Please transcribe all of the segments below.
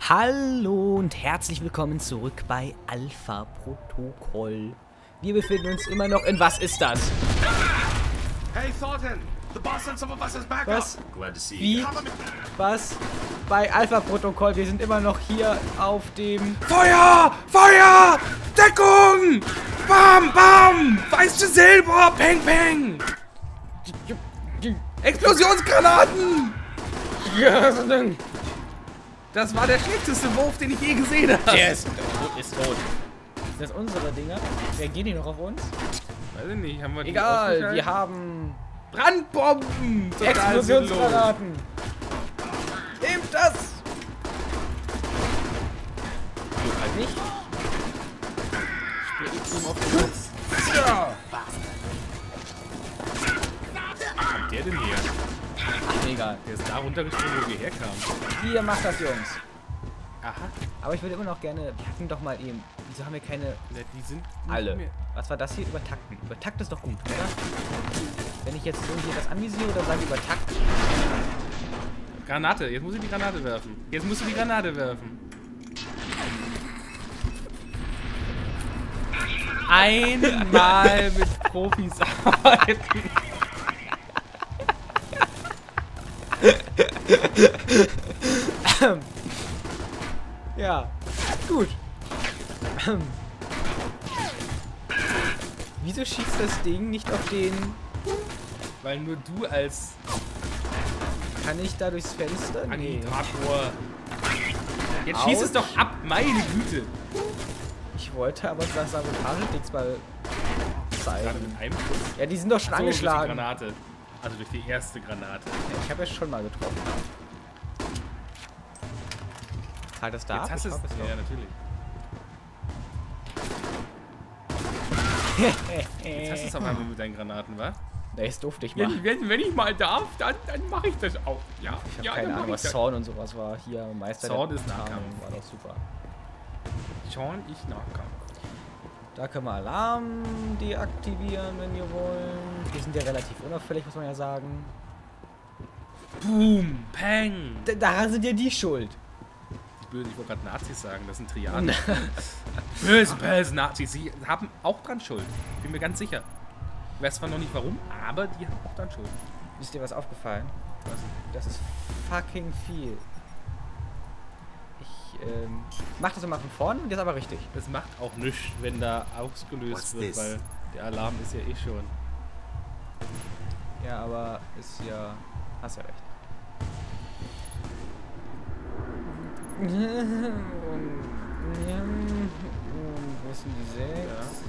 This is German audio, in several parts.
Hallo und herzlich willkommen zurück bei Alpha Protokoll. Wir befinden uns immer noch in Was ist das? Hey Thornton, the boss sent some of us as backup. Was? Glad to see Wie? you. Was? Bei Alpha Protokoll. Wir sind immer noch hier auf dem. Feuer! Feuer! Deckung! Bam, bam! Weißt du selber? Peng, peng! Explosionsgranaten! Das war der schlechteste Wurf, den ich je gesehen habe. Der ist, ist tot. Sind das unsere Dinger? Reagieren die noch auf uns? Weiß ich nicht, haben wir die Egal, wir haben Brandbomben! Explosionsgranaten. Nehmt das! Halt nicht. Spiel ich ihm auf den sinnlos. Ja. Wo kommt der denn her? Egal. Der ist da runtergesprungen, wo wir herkamen. Hier, macht das, Jungs. Aha. Aber ich würde immer noch gerne. Wir hatten doch mal eben. Wieso haben wir keine. Na, Die sind Alle. mehr- Was war das hier? Übertakten. Übertakt ist doch gut, oder? Wenn ich jetzt irgendwie das anvisiere oder sage übertakt. Granate, jetzt muss ich die Granate werfen. Jetzt musst du die Granate werfen. Einmal mit Profis arbeiten. Ja. Gut. Wieso schießt das Ding nicht auf den. Weil nur du als Kann ich da durchs Fenster? Nee. Agitator. Jetzt schieß es doch ab, meine Güte. Ich wollte aber das Sabotage-Dings mal Gerade zeigen. mit einem Schuss. Ja, die sind doch schon So, angeschlagen. Granate. Also durch die erste Granate. Ich habe ja schon mal getroffen. Halt das da Jetzt ab? hast Ich es. es Ja, ja, natürlich. Jetzt hast du es auf einmal mit deinen Granaten, wa? Nee, das durfte ich mal. Wenn, wenn, wenn ich mal darf, dann, dann mache ich das auch. Ja, Ich habe ja, keine Ahnung, was. Zorn und sowas war. Hier, Meister Zorn ist Nahkampf. War doch super. Sean, ich Nahkampf. Da können wir Alarm deaktivieren, wenn wir wollen. Die sind ja relativ unauffällig, muss man ja sagen. Boom, Peng. D daran sind ja die schuld. Die böse, ich wollte gerade Nazis sagen, das sind Triaden. böse, böse Nazis, sie haben auch dran Schuld. Bin mir ganz sicher. Ich weiß zwar noch nicht warum, aber die haben auch dran Schuld. Ist dir was aufgefallen? Was? Das ist fucking viel. Ähm, mach das mal von vorne und jetzt aber richtig. Das macht auch nichts, wenn da What's ausgelöst wird, this? weil der Alarm ist ja eh schon. Ja, aber ist ja. Hast ja recht. Wo ist denn die 6?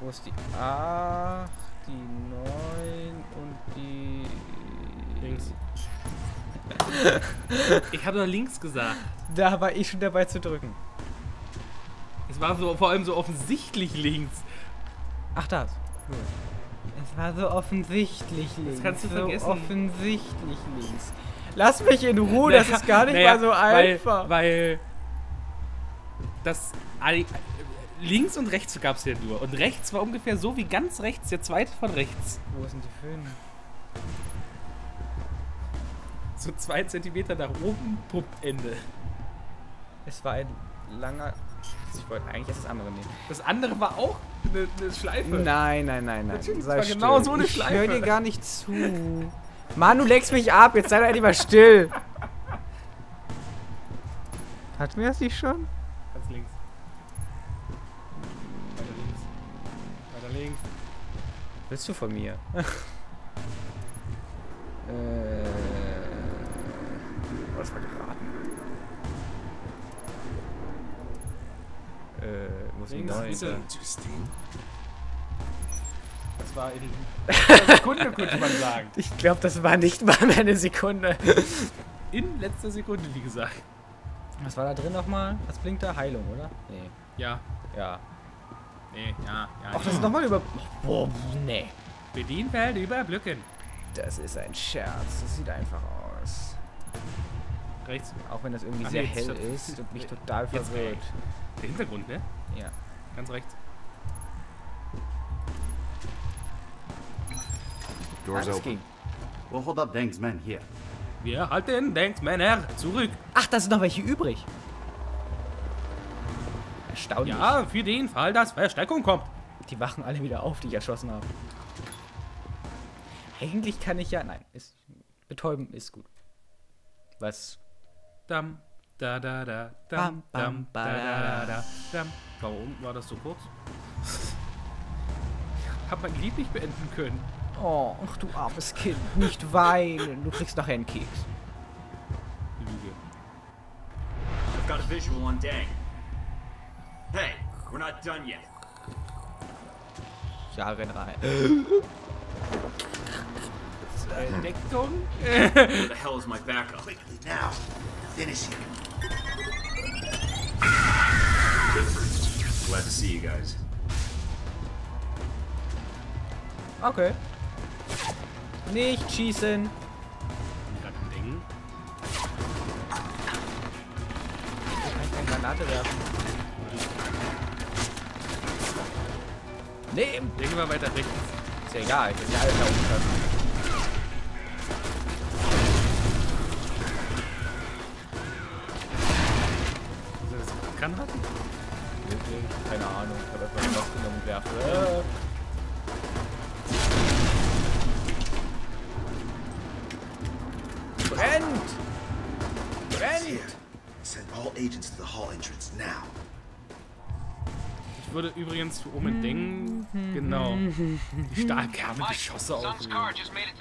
Wo ist die 8, die 9 und die. Links. Ich habe doch links gesagt. Da war ich schon dabei zu drücken. Es war so, vor allem so offensichtlich links. Ach, das. Gut. Es war so offensichtlich links. kannst du so vergessen. offensichtlich links. Lass mich in Ruhe, das ist gar nicht Naja, mal so weil, einfach. Weil das alle- links und rechts gab es ja nur. Und rechts war ungefähr so wie ganz rechts, der zweite von rechts. Wo sind die Föhn? So zwei Zentimeter nach oben, Puppende. Es war ein langer. Ich wollte eigentlich erst das andere nehmen. Das andere war auch eine, eine Schleife. Nein, nein, nein, nein. Natürlich, Sei war still. genau so eine ich Schleife. höre dir gar nicht zu. Mann, du leckst mich ab. Jetzt sei doch endlich mal still. Hatten wir das nicht schon? Ganz links. Weiter links. Weiter links. Willst du von mir? äh. Was war geraten? Äh, Links, neun? Mitte. Interesting. Das war in einer Sekunde, könnte man sagen. Ich glaube, das war nicht mal eine Sekunde. In letzter Sekunde, wie gesagt. Was war da drin nochmal? Was blinkt da? Heilung, oder? Nee. Ja. Ja. Nee, ja, ja. Ach, das ist nochmal über. Boah, nee. Bedienfeld überblicken. Das ist ein Scherz. Das sieht einfach aus. Rechts. Auch wenn das irgendwie Ach sehr nee, hell ist und mich total verwirrt. Der Hintergrund, ne? Ja. Ganz rechts. Doors Alles open. ging. We'll hold up Dang's men here. Wir halten Denksmänner zurück. Ach, da sind noch welche übrig. Erstaunlich. Ja, für den Fall, dass Verstärkung kommt. Die wachen alle wieder auf, die ich erschossen habe. Eigentlich kann ich ja. Nein, ist, betäuben ist gut. Was? Dam, da, da, da, Bam, dam, dam, da, da, da, dam. Warum war das so kurz? Ich hab mein Lied nicht beenden können. Oh, ach du armes Kind. Nicht weinen. Du kriegst nachher einen Keks. Lüge. I've got a visual on Dang. Hey, we're not done yet. Ja, renn rein. Deckung? Where the hell is my backup? Quickly now. Finish him. Glad to see you guys. Okay. Nicht schießen. Ding. Ich kann keine Granate werfen. Nehmen! Ding war weiter rechts. Ist ja egal, ich bin ja alles da oben. Sind das Granaten? Keine Ahnung, ich habe einfach was genommen und werfe. Brennt! Brennt! Send all agents to the hall entrance now. Ich würde übrigens für Omen Deng genau die Stahlkerngeschosse Sun's car aufnehmen.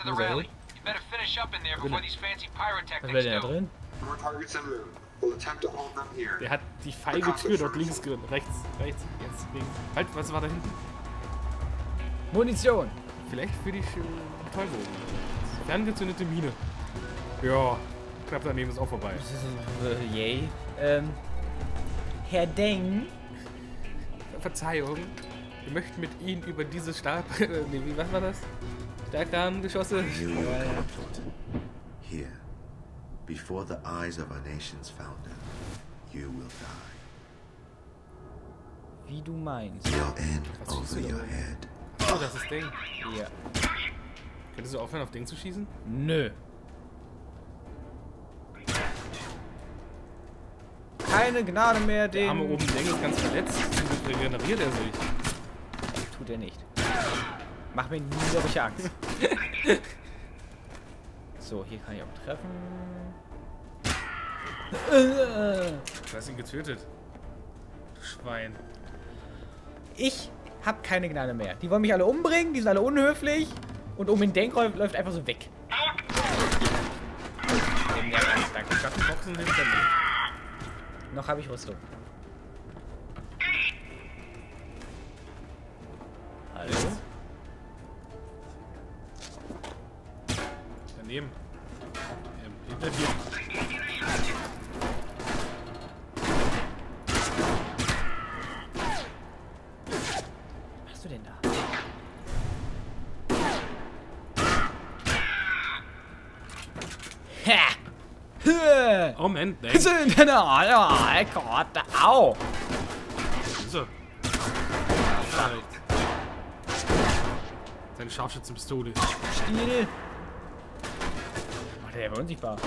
Was denn da drin? Der hat die feige Tür dort links, rechts, rechts, jetzt links. Halt, was war da hinten? Munition! Vielleicht für die Betäubung. Ferngezündete Mine. Ja, knapp daneben ist auch vorbei. Yay. Ähm. Herr Deng. Verzeihung, wir möchten mit Ihnen über diese Stahl... nee, wie, was war das? Will conflict. Here. Before the eyes of our nation's founder, you will die. Wie du meinst. Your end over your head. Oh, das ist Ding. Ja. Könntest du aufhören, auf Ding zu schießen? Nö. Keine Gnade mehr, Der den arme oben Ding ist ganz verletzt. Glück regeneriert er sich. tut er nicht. Mach mir nie solche Angst. so, hier kann ich auch treffen. Du hast ihn getötet. Du Schwein. Ich hab keine Gnade mehr. Die wollen mich alle umbringen, die sind alle unhöflich. Und um den Denkräume läuft einfach so weg. Neben der Angst, danke. Schattenboxen hinter mir. Noch habe ich Rüstung. Hallo? Daneben. Ähm, hinter dir. Was machst du denn da? Ha! Hä! Oh, Moment, Ding. Sind denn da? Ja, Gott, au! So. Da. Seine Scharfschützenpistole. Stiel! Macht der aber unsichtbar.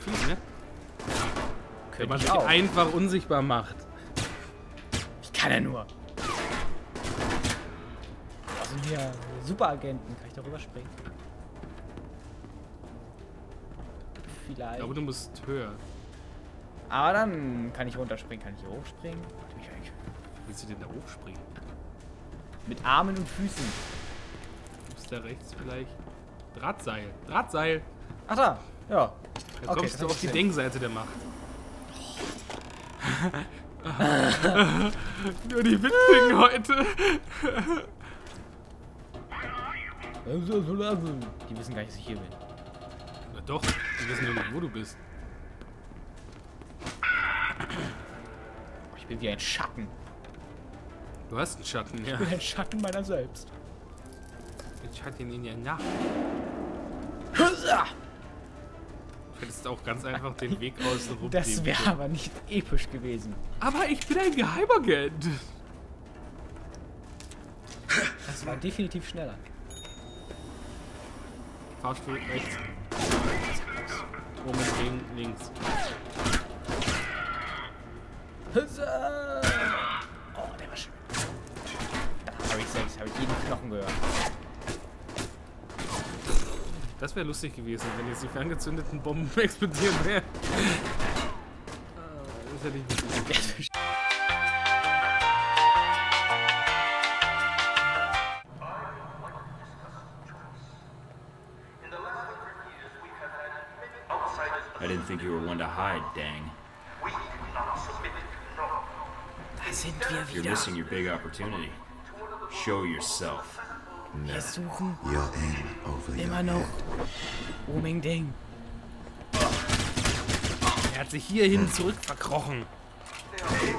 Fies, ne? Wenn Könnte man ich sich einfach unsichtbar macht. Ich kann ja nur. Was sind hier Superagenten? Kann ich darüber springen? Ich Vielleicht. glaube, du musst höher. Aber dann kann ich runterspringen. Kann ich hier hochspringen? Natürlich eigentlich. Willst du denn da hochspringen? Mit Armen und Füßen. Du musst da rechts vielleicht. Drahtseil. Drahtseil. Ach da. Ja. Da Okay, kommst du auf ich die. Denkseite der Macht. Nur die Witzigen heute. Die wissen gar nicht, dass ich hier bin. Doch, die wissen nur nicht, wo du bist. Ich bin wie ein Schatten. Du hast einen Schatten, ja. Ich bin ein Schatten meiner selbst. Ich hatte ihn in der Nacht. Du hättest auch ganz einfach den Weg aus rum. Das wäre aber nicht episch gewesen. Aber ich bin ein Geheimagent. Das war definitiv schneller. Fahrstuhl rechts. Omen Ding links. Huzzah! Oh, der war schön. Da habe ich selbst, habe ich jeden Knochen gehört. Das wäre lustig gewesen, wenn jetzt die ferngezündeten Bomben explodieren wären. Ah, Das hätte ich nicht didn't think you were one to hide, dang. Da sind wir You're wieder. missing your big opportunity. Show yourself. Wir suchen You're in over your immer noch. Oming Ding. Er hat sich hierhin zurück verkrochen. Here.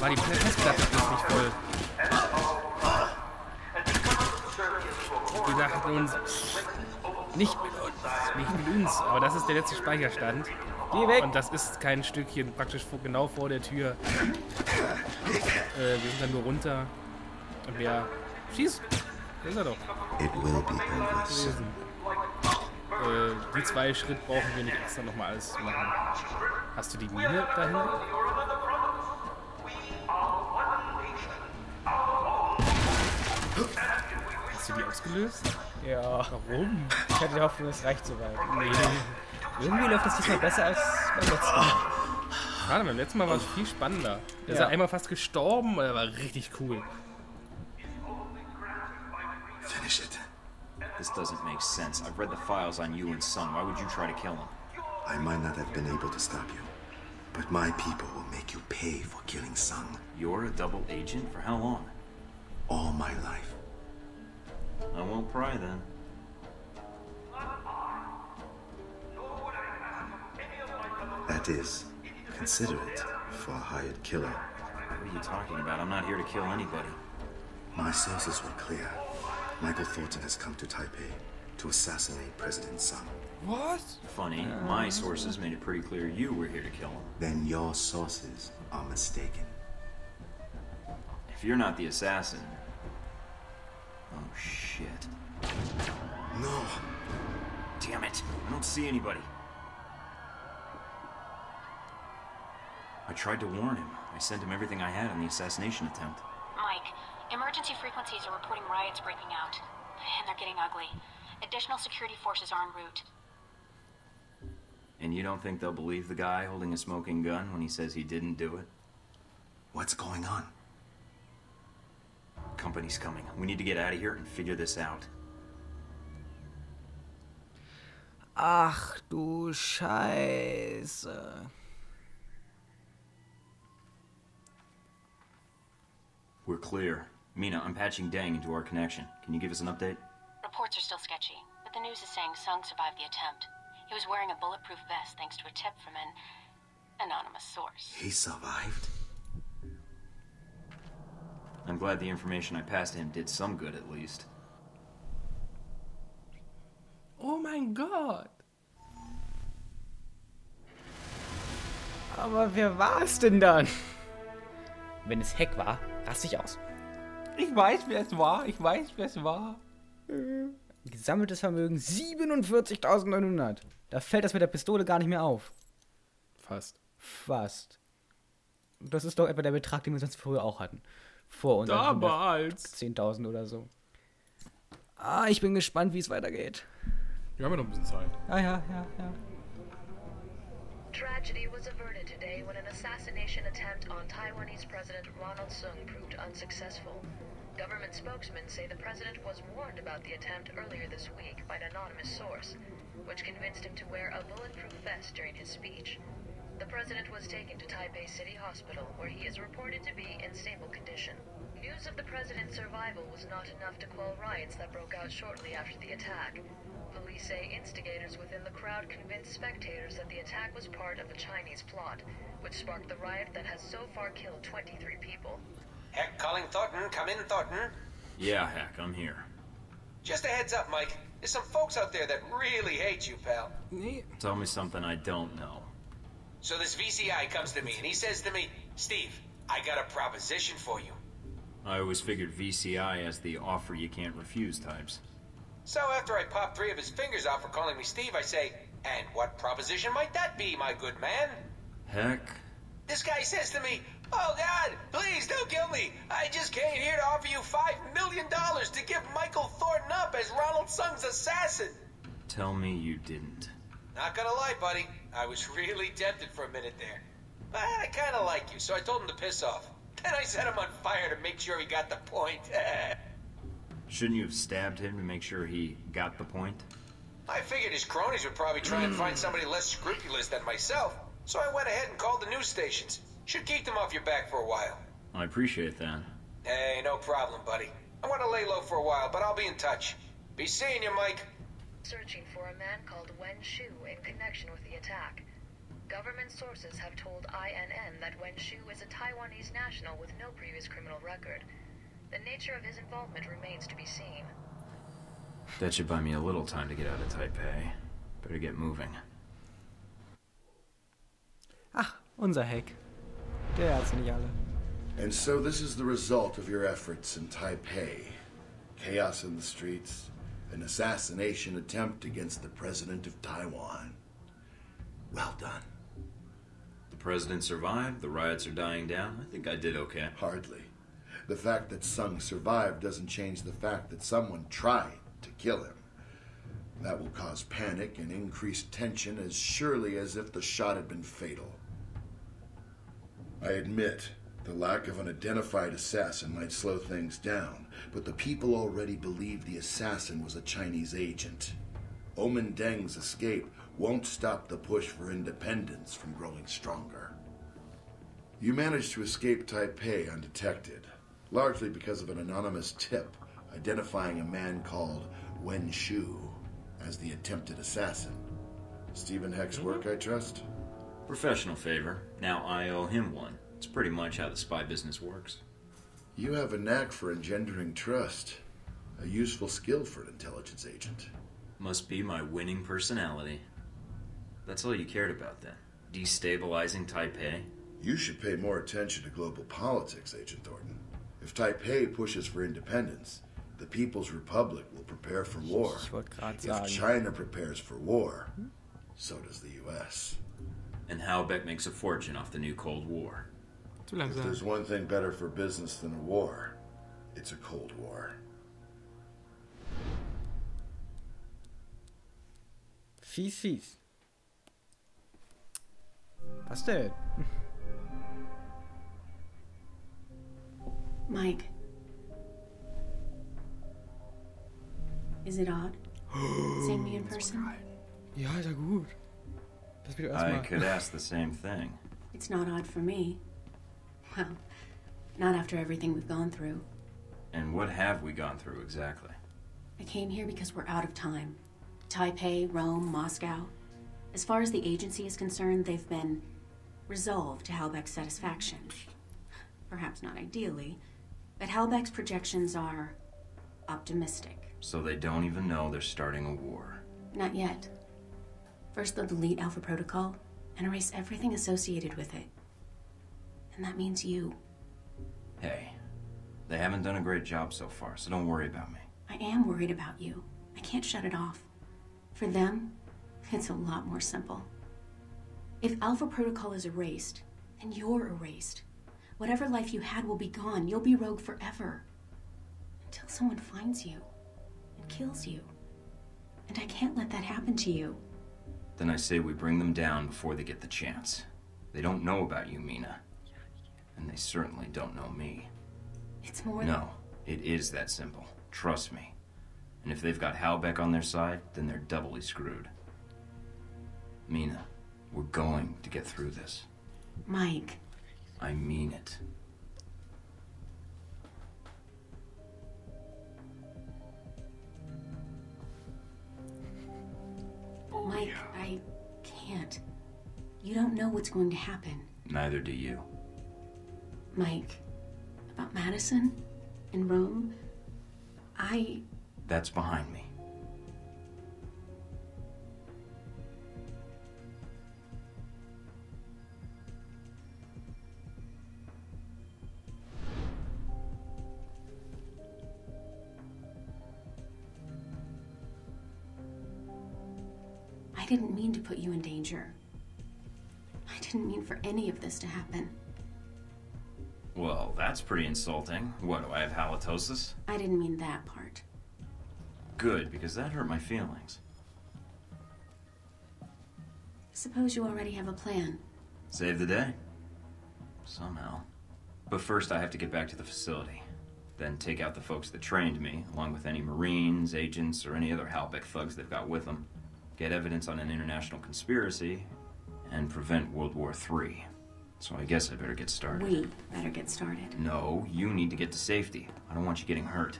War die Festplatte plötzlich voll. Wir dachten uns, nicht mit nicht mit uns, aber das ist der letzte Speicherstand. Geh weg! Und das ist kein Stückchen praktisch vor, genau vor der Tür. Äh, wir sind dann nur runter. Und wer schießt? Da ist er doch. It will be over soon. gewesen. Äh, die zwei Schritt brauchen wir nicht extra nochmal alles zu machen. Hast du die Mine dahin? Hast du die ausgelöst? Ja, Warum? ich hatte die Hoffnung, es reicht soweit. Nee. Irgendwie läuft das diesmal besser als beim letzten Mal. Gerade beim letzten Mal war es viel spannender. Da ist Ja. er einmal fast gestorben, aber er war richtig cool. Finish it. This doesn't make sense. I've read the files on you and Sun. Why would you try to kill him? I might not have been able to stop you, but my people will make you pay for killing Sun You're a double agent? For how long? all my life. I won't pry then. That is, consider it for a hired killer. What are you talking about? I'm not here to kill anybody. My sources were clear. Michael Thornton has come to Taipei to assassinate President Sun. What? Funny, my uh. sources made it pretty clear you were here to kill him. Then your sources are mistaken. If you're not the assassin. Oh shit. No! Damn it! I don't see anybody. I tried to warn him. I sent him everything I had on the assassination attempt. Mike, emergency frequencies are reporting riots breaking out. And they're getting ugly. Additional security forces are en route. And you don't think they'll believe the guy holding a smoking gun when he says he didn't do it? What's going on? Company's coming. We need to get out of here and figure this out. Ach du Scheiße. We're clear. Mina, I'm patching Dang into our connection. Can you give us an update? Reports are still sketchy, but the news is saying Sung survived the attempt. He was wearing a bulletproof vest thanks to a tip from an anonymous source. He survived? I'm glad the information I passed to him did some good at least. Oh mein Gott. Aber wer war es denn dann? Wenn es Heck war, raste ich aus. Ich weiß, wer es war. Ich weiß, wer es war. Gesammeltes Vermögen 47.900. Da fällt das mit der Pistole gar nicht mehr auf. Fast. Fast. Das ist doch etwa der Betrag, den wir sonst früher auch hatten. Vor unseren Damals. 10.000 oder so. Ah, ich bin gespannt, wie es weitergeht. Wir haben ja noch ein bisschen Zeit. Ja, ja, ja, ja. Tragedy was averted today when an assassination attempt on Taiwanese President Ronald Sung proved unsuccessful. Government spokesmen say the president was warned about the attempt earlier this week by an anonymous source, which convinced him to wear a bulletproof vest during his speech. The president was taken to Taipei City Hospital, where he is reported to be in stable condition. News of the president's survival was not enough to quell riots that broke out shortly after the attack. Police say instigators within the crowd convinced spectators that the attack was part of a Chinese plot, which sparked the riot that has so far killed 23 people. Heck, calling Thornton. Come in, Thornton. Yeah, heck, I'm here. Just a heads up, Mike. There's some folks out there that really hate you, pal. Tell me something I don't know. So this VCI comes to me and he says to me, Steve, I got a proposition for you. I always figured VCI as the offer you can't refuse types. So after I pop three of his fingers off for calling me Steve, I say, And what proposition might that be, my good man? Heck. This guy says to me, Oh God, please don't kill me. I just came here to offer you five million dollars to give Michael Thornton up as Ronald Sung's assassin. Tell me you didn't. Not gonna lie, buddy. I was really tempted for a minute there. But I kinda like you, so I told him to piss off. Then I set him on fire to make sure he got the point. Shouldn't you have stabbed him to make sure he got the point? I figured his cronies would probably try and find somebody less scrupulous than myself, so I went ahead and called the news stations. Should keep them off your back for a while. I appreciate that. Hey, no problem, buddy. I want to lay low for a while, but I'll be in touch. Be seeing you, Mike. Searching for a man called Wen Shu in connection with the attack. Government sources have told INN that Wen Shu is a Taiwanese national with no previous criminal record. The nature of his involvement remains to be seen. That should buy me a little time to get out of Taipei. Better get moving. Ach, unser Heck. Der hat's nicht alle. And so this is the result of your efforts in Taipei. Chaos in the streets, an assassination attempt against the president of Taiwan. Well done. The president survived, the riots are dying down. I think I did okay. Hardly. The fact that Sung survived doesn't change the fact that someone tried to kill him. That will cause panic and increased tension as surely as if the shot had been fatal. I admit, the lack of an identified assassin might slow things down, but the people already believe the assassin was a Chinese agent. Omen Deng's escape won't stop the push for independence from growing stronger. You managed to escape Taipei undetected, largely because of an anonymous tip identifying a man called Wen Shu as the attempted assassin. Stephen Heck's work, mm-hmm. I trust? Professional favor. Now I owe him one. It's pretty much how the spy business works. You have a knack for engendering trust, a useful skill for an intelligence agent. Must be my winning personality. That's all you cared about then. Destabilizing Taipei? You should pay more attention to global politics, Agent Thornton. If Taipei pushes for independence, the People's Republic will prepare for war. Ich wollte gerade If. China prepares for war, so does the U.S. And Halbeck makes a fortune off the new Cold War. Zu If there's one thing better for business than a war, it's a Cold War. Fies, fies. Was denn? Mike. Is it odd? Seeing me in person? Ja, ist ja gut. I could ask the same thing. It's not odd for me. Well, not after everything we've gone through. And what have we gone through exactly? I came here because we're out of time. Taipei, Rome, Moscow. As far as the agency is concerned, they've been resolved to Halbeck's satisfaction. Perhaps not ideally, but Halbeck's projections are optimistic. So they don't even know they're starting a war. Not yet. First, they'll delete Alpha Protocol and erase everything associated with it. And that means you. Hey, they haven't done a great job so far, so don't worry about me. I am worried about you. I can't shut it off. For them, it's a lot more simple. If Alpha Protocol is erased, then you're erased. Whatever life you had will be gone. You'll be rogue forever. Until someone finds you and kills you. And I can't let that happen to you. Then I say we bring them down before they get the chance. They don't know about you, Mina. And they certainly don't know me. It's more No, it is that simple. Trust me. And if they've got Halbeck on their side, then they're doubly screwed. Mina, we're going to get through this. Mike. I mean it. Mike, I can't. You don't know what's going to happen. Neither do you. Mike, about Madison and Rome, I. That's behind me. I didn't mean to put you in danger. I didn't mean for any of this to happen. Well, that's pretty insulting. What, do I have halitosis? I didn't mean that part. Good, because that hurt my feelings. Suppose you already have a plan. Save the day. Somehow. But first, I have to get back to the facility. Then take out the folks that trained me, along with any Marines, agents, or any other Halbeck thugs they've got with them. Get evidence on an international conspiracy, and prevent World War III. So I guess I better get started. We better get started. No, you need to get to safety. I don't want you getting hurt.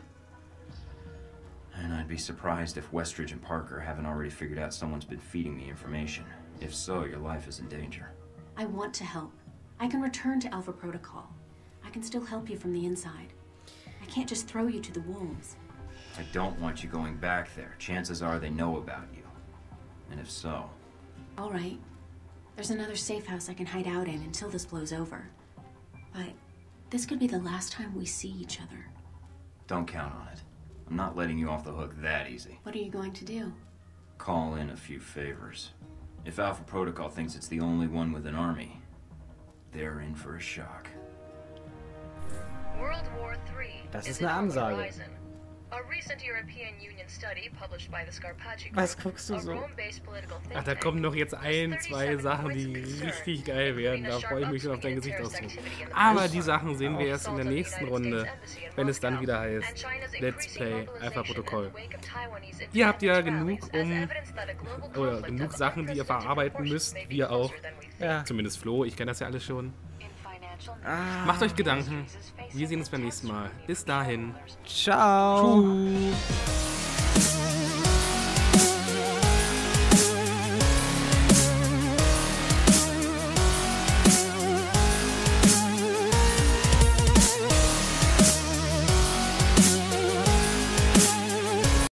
And I'd be surprised if Westridge and Parker haven't already figured out someone's been feeding me information. If so, your life is in danger. I want to help. I can return to Alpha Protocol. I can still help you from the inside. I can't just throw you to the wolves. I don't want you going back there. Chances are they know about you. And if so, All right. There's another safe house I can hide out in until this blows over. But this could be the last time we see each other. don't count on it. I'm not letting you off the hook that easy. What are you going to do? Call in a few favors. If Alpha Protocol thinks it's the only one with an army, they're in for a shock. World War III Das is ist eine the Ansage. horizon. Was guckst du so? Ach, da kommen noch jetzt ein, zwei 37 Sachen, die richtig geil werden. Da freue ich mich schon auf dein Gesichtsausdruck. in the Aber die Sachen sehen wir erst in der nächsten Runde, wenn es dann wieder heißt Let's Play Alpha Protokoll. Ihr habt ja genug, um oder genug Sachen, die ihr verarbeiten müsst, wir auch. Ja. Zumindest Flo, ich kenne das ja alles schon. Ah. Macht euch Gedanken. Wir sehen uns beim nächsten Mal. Bis dahin. Ciao. Tschüss.